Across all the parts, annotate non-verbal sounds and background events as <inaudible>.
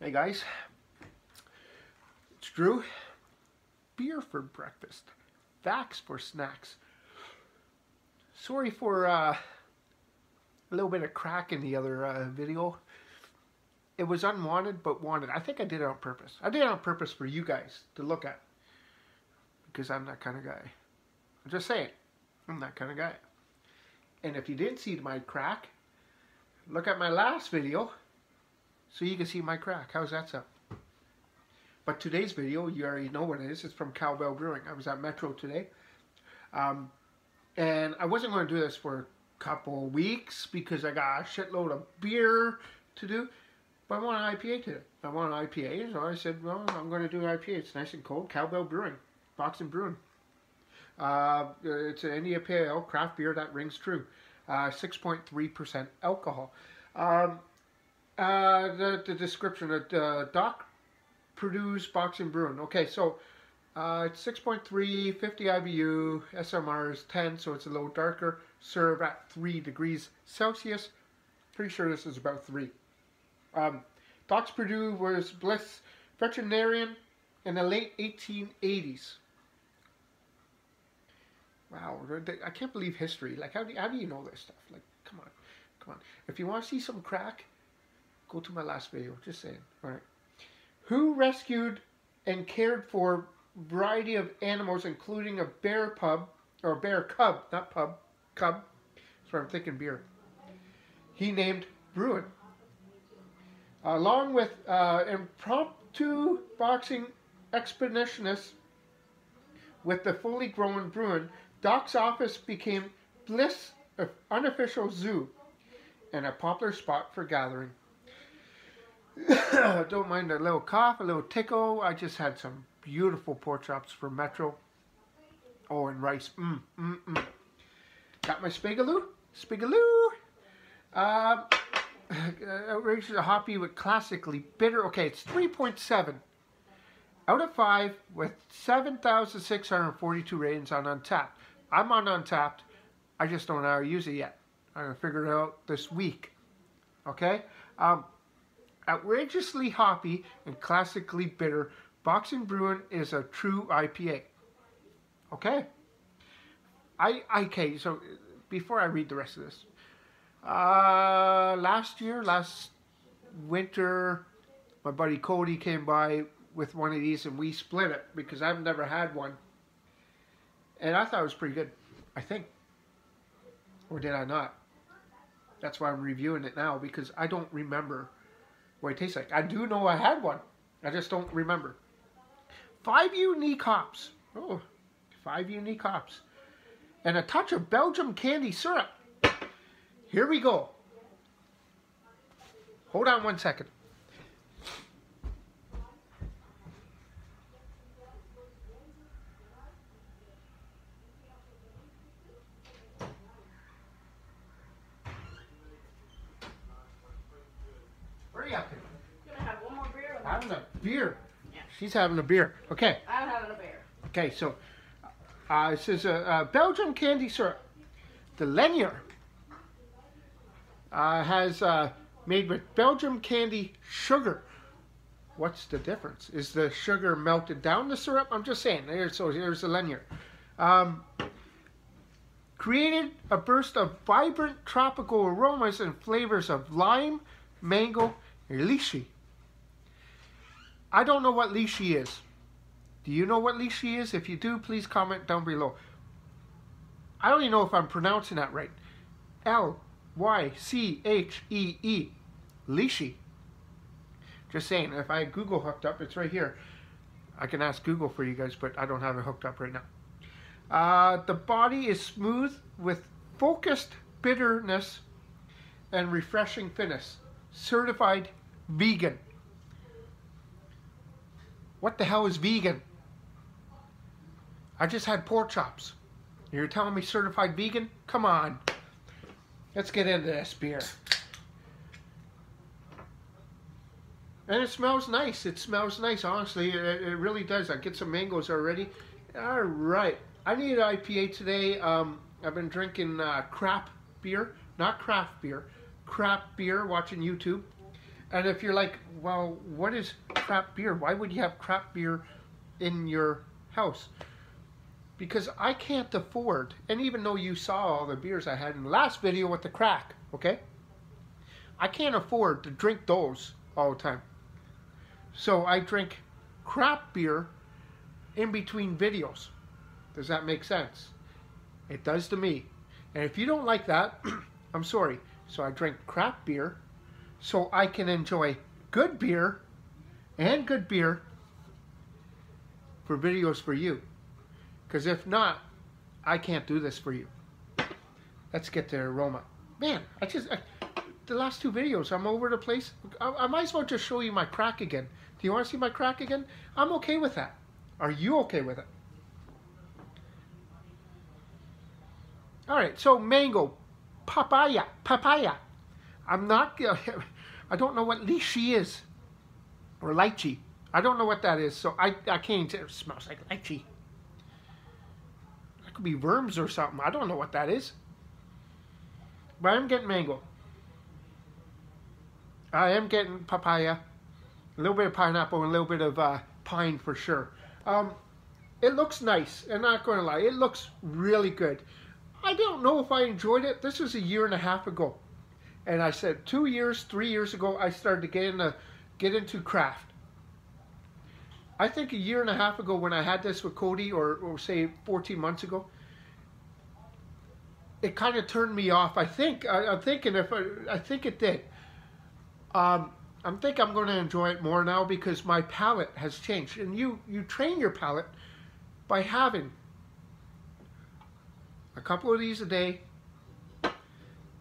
Hey guys, it's Drew. Beer for breakfast, Facts for snacks. Sorry for uh, a little bit of crack in the other uh, video. It was unwanted but wanted. I think I did it on purpose. I did it on purpose for you guys to look at. Because I'm that kind of guy. I'm just saying, I'm that kind of guy. And if you didn't see my crack, look at my last video so you can see my crack. How's that sound? But today's video, you already know what it is. It's from Cowbell Brewing. I was at Metro today. Um, and I wasn't going to do this for a couple weeks because I got a shitload of beer to do. But I want an IPA today. I want an IPA, so I said, well, I'm going to do an IPA. It's nice and cold. Cowbell Brewing. Boxing Bruin. Uh, it's an India Pale craft beer that rings true. 6.3% uh, alcohol. Um, uh, the, the description of uh, Doc Purdue's Boxing Bruin. Okay, so uh, it's 6.3, 50 IBU, SMR is 10, so it's a little darker. Serve at 3 degrees Celsius. Pretty sure this is about 3. Um, Doc's Purdue was Bliss veterinarian in the late 1880s. Wow, I can't believe history. Like, how do, how do you know this stuff? Like, come on, come on. If you want to see some crack, go to my last video. Just saying. All right. Who rescued and cared for variety of animals, including a bear pub or bear cub, not pub, cub. So I'm thinking beer. He named Bruin, along with uh, impromptu boxing expeditionist with the fully grown Bruin. Doc's office became Bliss unofficial zoo and a popular spot for gathering. <coughs> Don't mind a little cough, a little tickle. I just had some beautiful pork chops from Metro. Oh, and rice. Mmm, mmm, mmm. Got my Spiegelau. Spiegelau. Uh, <coughs> outrageous hoppy with classically bitter. Okay, it's 3.7 out of 5 with 7,642 ratings on Untappd. I'm on Untappd. I just don't know how to use it yet. I'm going to figure it out this week. Okay? Um, outrageously hoppy and classically bitter, Boxing Bruin is a true IPA. Okay? I okay, so before I read the rest of this. Uh, last year, last winter, my buddy Cody came by with one of these and we split it because I've never had one. And I thought it was pretty good. I think. Or did I not? That's why I'm reviewing it now because I don't remember what it tastes like. I do know I had one. I just don't remember. Five unique hops. Oh, five unique hops. And a touch of Belgium candy syrup. Here we go. Hold on one second. Having a beer. Yeah. She's having a beer. Okay. I'm having a beer. Okay, so uh, it says uh, uh, Belgium candy syrup. The Lanier uh, has uh, made with Belgium candy sugar. What's the difference? Is the sugar melted down the syrup? I'm just saying. There, so here's the Lanier. Um, created a burst of vibrant tropical aromas and flavors of lime, mango, and lychee. I don't know what lychee is. Do you know what lychee is? If you do, please comment down below. I don't even know if I'm pronouncing that right. L-Y-C-H-E-E. Lychee. Just saying, if I Google hooked up, it's right here. I can ask Google for you guys, but I don't have it hooked up right now. Uh, the body is smooth with focused bitterness and refreshing finish. Certified vegan. What the hell is vegan? I just had pork chops. You're telling me certified vegan? Come on. Let's get into this beer. And it smells nice. It smells nice, honestly. It, it really does. I get some mangoes already. All right. I need an IPA today. Um, I've been drinking uh, crap beer. Not craft beer. Crap beer, watching YouTube. And if you're like, well, what is crap beer? Why would you have crap beer in your house? Because I can't afford, and even though you saw all the beers I had in the last video with the crack, okay? I can't afford to drink those all the time. So I drink crap beer in between videos. Does that make sense? It does to me. And if you don't like that, <clears throat> I'm sorry. So I drink crap beer so I can enjoy good beer and good beer for videos for you. Because if not, I can't do this for you. Let's get to aroma. Man, I just, I, the last two videos, I'm over the place. I, I might as well just show you my crack again. Do you want to see my crack again? I'm okay with that. Are you okay with it? All right, so mango, papaya, papaya. I'm not, <laughs> I don't know what lychee is, or lychee. I don't know what that is, so I, I can't, it smells like lychee. That could be worms or something. I don't know what that is. But I'm getting mango. I am getting papaya, a little bit of pineapple, and a little bit of uh, pine for sure. Um, it looks nice, I'm not going to lie. It looks really good. I don't know if I enjoyed it. This was a year and a half ago. And I said two years, three years ago, I started to get into, get into craft. I think a year and a half ago when I had this with Cody, or, or say 14 months ago, it kind of turned me off. I think, I, am thinking if, I, I think it did. Um, I think I'm going to enjoy it more now because my palate has changed. And you, you train your palate by having a couple of these a day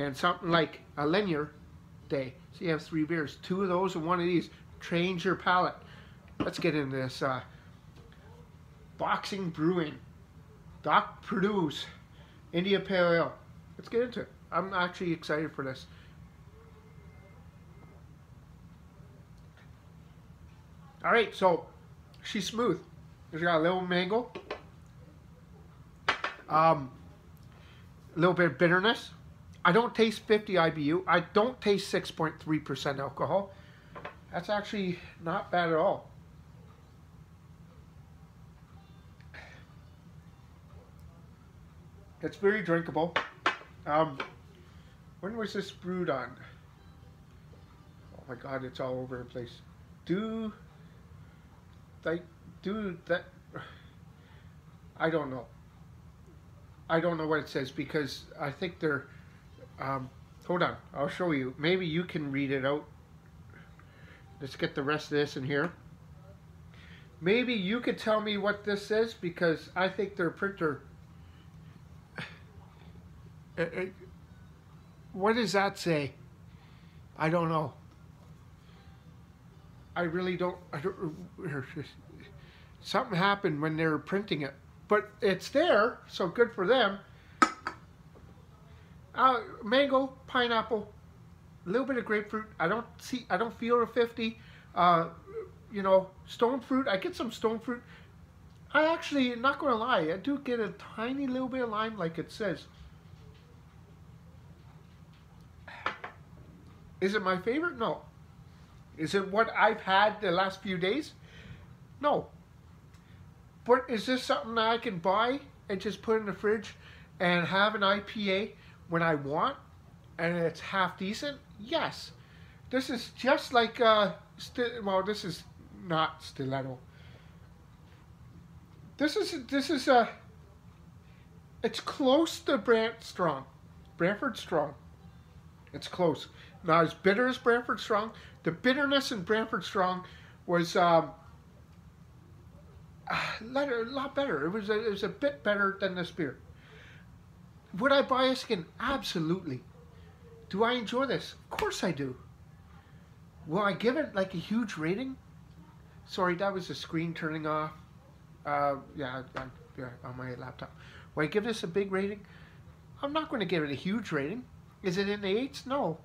and something like a linear day. So you have three beers, two of those and one of these. Trains your palate. Let's get into this. Uh, boxing Bruin. Doc Purdue's India Pale Ale. Let's get into it. I'm actually excited for this. All right, so she's smooth. She's got a little mango. Um, a little bit of bitterness. I don't taste 50 IBU. I don't taste 6.3% alcohol. That's actually not bad at all. It's very drinkable. Um, when was this brewed on? Oh my god, it's all over the place. Do, like, do that. I don't know. I don't know what it says because I think they're. Um, hold on, I'll show you. Maybe you can read it out. Let's get the rest of this in here. Maybe you could tell me what this is because I think their printer. Uh, uh, what does that say? I don't know. I really don't. I don't something happened when they were printing it but it's there, so good for them. Uh, mango, pineapple, a little bit of grapefruit. I don't see, I don't feel a 50. Uh, you know, stone fruit. I get some stone fruit. I actually, not going to lie, I do get a tiny little bit of lime like it says. Is it my favorite? No. Is it what I've had the last few days? No. But is this something I can buy and just put in the fridge and have an IPA when I want and it's half decent? Yes. This is just like, uh, well, this is not stiletto. This is, this is, a, it's close to Brant Strong. Branford Strong. It's close. Not as bitter as Branford Strong. The bitterness in Branford Strong was um, a lot better. It was a, it was a bit better than this beer. Would I buy this again? Absolutely. Do I enjoy this? Of course I do. Will I give it like a huge rating? Sorry, that was the screen turning off. Uh, yeah, yeah, on my laptop. Will I give this a big rating? I'm not going to give it a huge rating. Is it in the eights? No.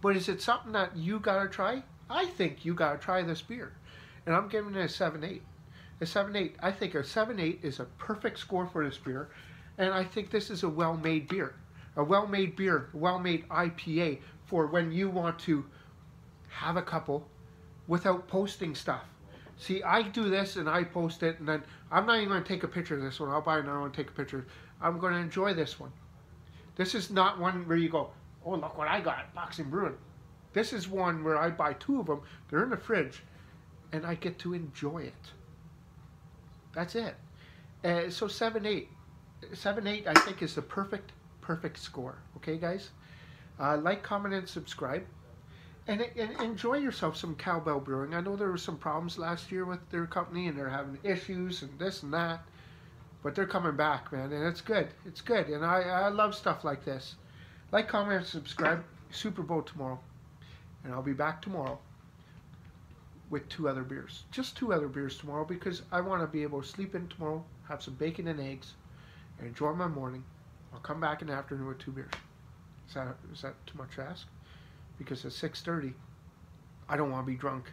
But is it something that you gotta try? I think you gotta try this beer and I'm giving it a 7-8. A 7-8. I think a 7-8 is a perfect score for this beer, and I think this is a well-made beer. A well-made beer, well-made IPA for when you want to have a couple without posting stuff. See, I do this and I post it, and then I'm not even going to take a picture of this one. I'll buy another one, take a picture. I'm going to enjoy this one. This is not one where you go, oh, look what I got, Boxing Bruin. This is one where I buy two of them, they're in the fridge, and I get to enjoy it. That's it. Uh, so 7 8. 7 8, I think, is the perfect, perfect score. Okay, guys? Uh, like, comment, and subscribe and, and, enjoy yourself some Cowbell Brewing. I know there were some problems last year with their company, and they're having issues and this and that, but they're coming back, man, and it's good. It's good, and I, I love stuff like this. Like, comment, and subscribe. Super Bowl tomorrow, and I'll be back tomorrow with two other beers. Just two other beers tomorrow because I want to be able to sleep in tomorrow, have some bacon and eggs, enjoy my morning. I'll come back in the afternoon with two beers. Is that, is that too much to ask? because at 6.30, I don't want to be drunk.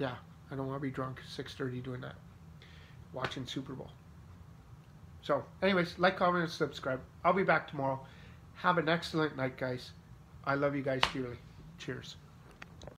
Yeah, I don't want to be drunk at 6.30 doing that, watching Super Bowl. So, anyways, like, comment, and subscribe. I'll be back tomorrow. Have an excellent night, guys. I love you guys dearly. Cheers.